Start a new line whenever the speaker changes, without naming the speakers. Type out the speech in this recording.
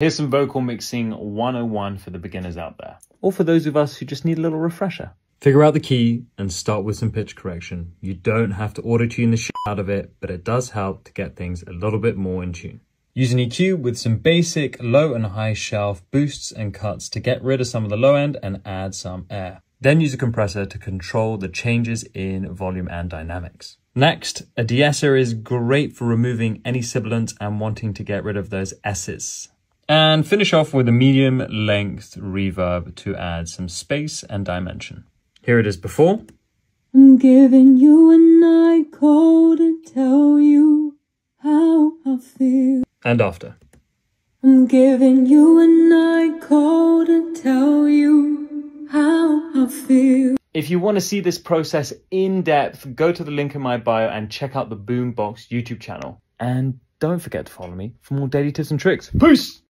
Here's some vocal mixing 101 for the beginners out there, or for those of us who just need a little refresher.
Figure out the key and start with some pitch correction. You don't have to auto tune the shit out of it, but it does help to get things a little bit more in tune. Use an EQ with some basic low and high shelf boosts and cuts to get rid of some of the low end and add some air. Then use a compressor to control the changes in volume and dynamics. Next, a de-esser is great for removing any sibilants and wanting to get rid of those S's. And finish off with a medium length reverb to add some space and dimension. Here it is before.
I'm giving you a night call to tell you how I feel.
And after.
I'm giving you a night call to tell you how I feel.
If you want to see this process in depth, go to the link in my bio and check out the Boombox YouTube channel. And don't forget to follow me for more daily tips and tricks. Peace!